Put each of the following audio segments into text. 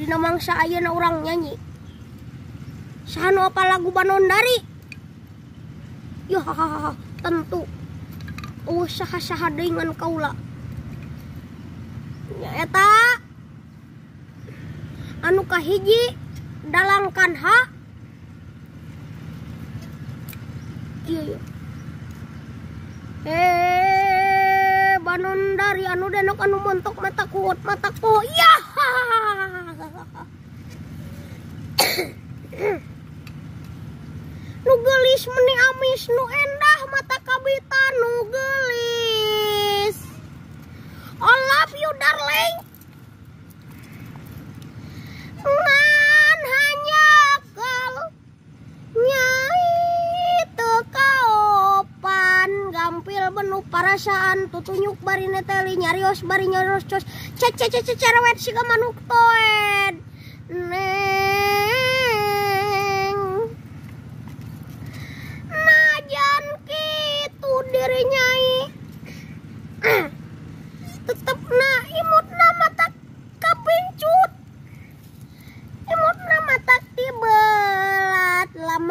dina mangsa ayeuna urang nyanyi. Sahanu apa lagu Banondari ya hahaha tentu. Oh saha-saha dengan kaula. Ya eta? Anu kahiji dalangkan ha? Iya iya. Eh Banondari anu denok anu montok mata kuat mata ko. Ya nu gelis meni amis. Nu endah mata kabita nu gelis. I love you darling. Ngan hanya kal nyai tekaopan gampil benuh parasaan tutunyuk bari neteli nyarios bari nyarios cos. Cek cek cerewet siga manuk toed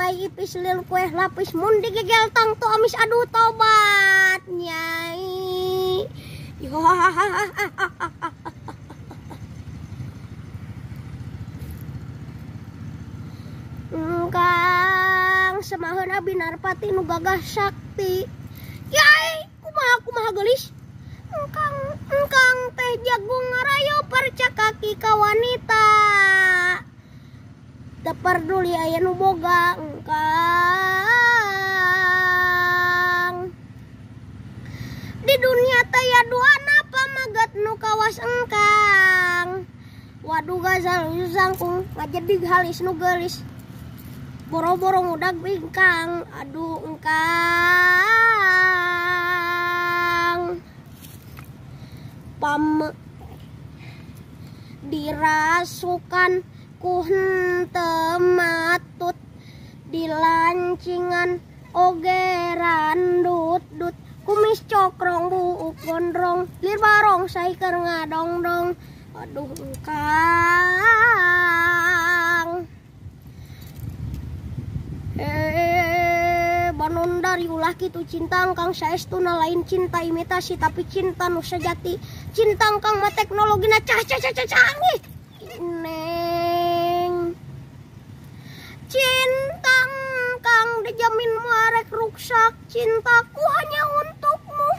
tibelat lamai ipis lil kue lapis mundi gegel tang tu amis aduh tobat nyai Engkang semaheun abi narpati nu gagah sakti. Yai, kumaha kumaha gelis? Engkang engkang teh jagung ngarayo kaki ka peduli aya nu boga engkang. Di dunia teh ya duana pamagat nu kawas engkang. Waduh gazal sangkung ngajadi halis nu gelis. Boro-boro ngudag bingkang. Aduh engkang. Pam dirasukan ku tematut dilancingan ogeran dut dut. Kumis cokrong buuk gondrong. Lir barong saiker ngadong-dong aduh engkang Eh, banondari ulah kitu cinta kang. Saestuna lain cinta imitasi tapi cinta nu sejati. Cinta kang mah teknologi na cah cah cah cah neng cinta kang dijamin marek cintaku hanya untukmu.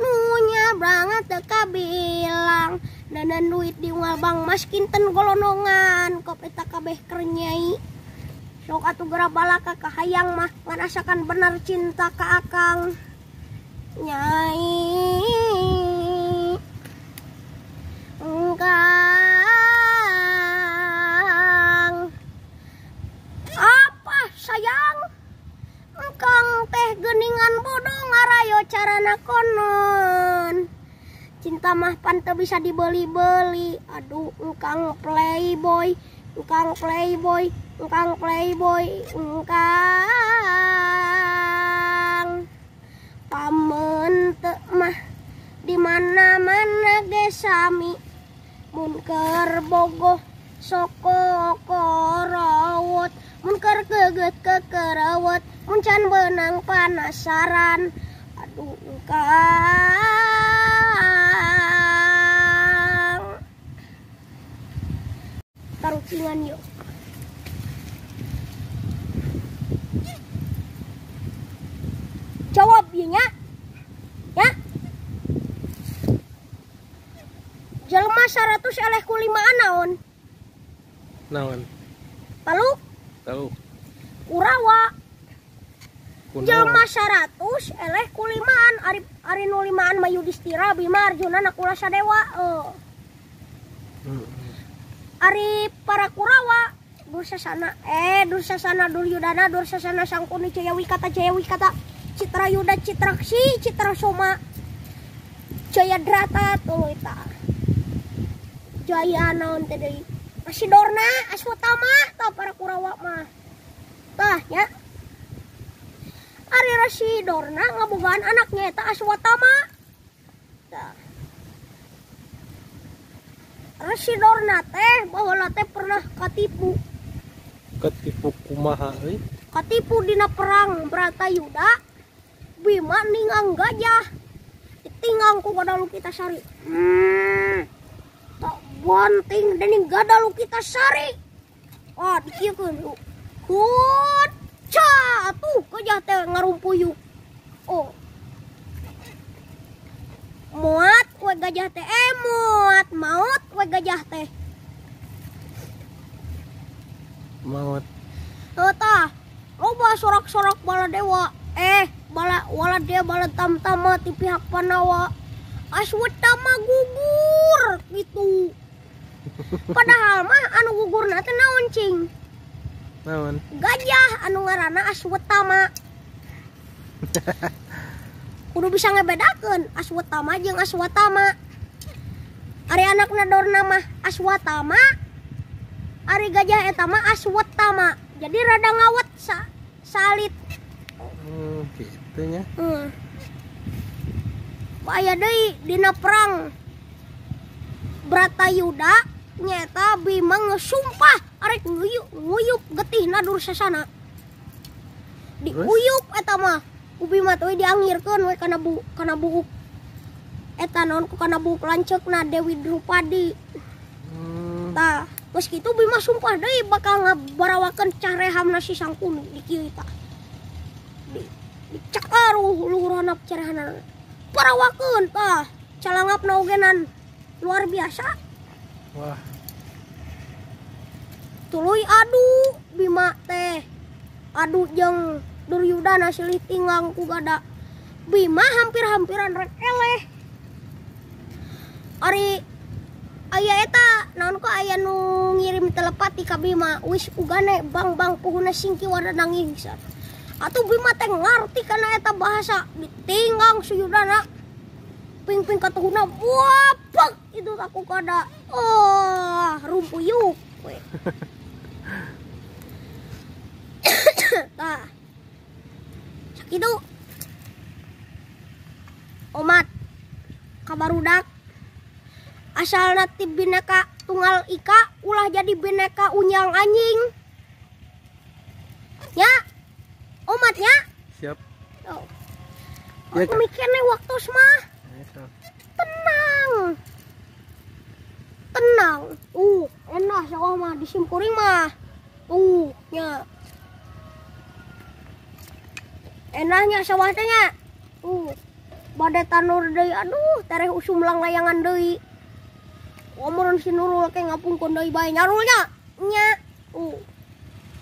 Nunya banget teka bilang. Dan duit di bang mas kinten golonongan. Kop eta kabeh kernyai sok atuh gera balaka ka hayang mah ngarasakan benar cinta ka akang. Nyai. Engkang apa sayang engkang teh geningan bodoh ngarayo carana konon. Cinta mah pante bisa dibeli-beli. Aduh engkang playboy engkang playboy engkang playboy engkang. Pamen mah di mana mana ge sami. Mun keur bogoh soko korawat mun keur keget kekerawat mun can benang panasaran aduh engkang tarucingan yuk. Jawab ya nya ya. Jelma 100 eleh kulimaan naon naon? Palu tahu urawa Jelma 100 eleh kulimaan Ari Ari nulimaan Mayudistira Bima Arjuna Nakula Sadewa oh. Ari para Kurawa Dursasana eh Dursasana Duryudana Dursasana Sangkuni Jaya Wikata Jaya Wikata. Citra Yuda Citraksi Citra Soma. Jaya Drata Tulita Jaya naon teh deui? Asidorna Aswatama tah para Kurawa mah. Tah ya. Ari Rasidorna ngabogaan anaknya eta Aswatama. Tah Rasidorna teh bahwa teh pernah katipu. Ketipu kumaha euy? Katipu dina perang Bratayuda Bima ningang gajah tinggang ku gadalu kita sari. Hmm, tak banting dan gadalu kita sari. Wah dikieun lu Kuca tuh gajah teh ngarumpuyuk oh muat we gajah teh eh muat maut we gajah teh maut Tuh tah, loba sorak-sorak bala dewa. Eh, bala wala dia bala tam-tama ti pihak Panawa. Aswatama gugur gitu. Padahal mah anu gugur teh naon cing? Naon Gajah anu ngaranna Aswatama. Kudu bisa ngebedakeun Aswatama jeung Aswatama. Ari anakna dorna mah Aswatama. Ari gajah eta mah Aswatama. Jadi rada ngawet sa salit. hmm, gitu nya Hmm. Aya deui dina perang Bratayuda nyata Bima ngesumpah arek nguyup nguyup getihna Dursasana. Diuyup eta mah. Ku Bima teh diangirkeun we kana bu kana buuk. Eta naon ku kana buuk lanceukna Dewi Drupadi. hmm, Tah, geus kitu Bima sumpah deui bakal ngabarawakeun carehamna si Sangkuni di kieu tah. Di dicakar luhurana carehana. Parawakeun tah. Calangapna ogenan luar biasa. wah Tuluy adu Bima teh. Adu jeung Duryudana silih tinggang ku gada. Bima hampir-hampiran rek eleh. Ari aya eta naon kok aya nu ngirim telepati ka Bima wis ugane bang bang puhuna singki wada nangis atuh Bima teh ngarti kana eta bahasa ditinggang suyudana ping ping katuhuna wapak itu aku kada oh rumpuyuk tah sakitu omat. Kabarudak asal nanti bineka tunggal ika ulah jadi bineka unyang anjing. Ya. Omatnya siap. Oh. Ya, aku mikirnya waktu mah Ayo, sok. tenang. Tenang. Uh enak sawah mah. Disimkuring mah. Uh nya enaknya sawah teh nya uh badai tanur deui aduh tereh usum lang layangan deui. Omong si Nurul ke ngapungkeun deui bae nyarulnya. Nya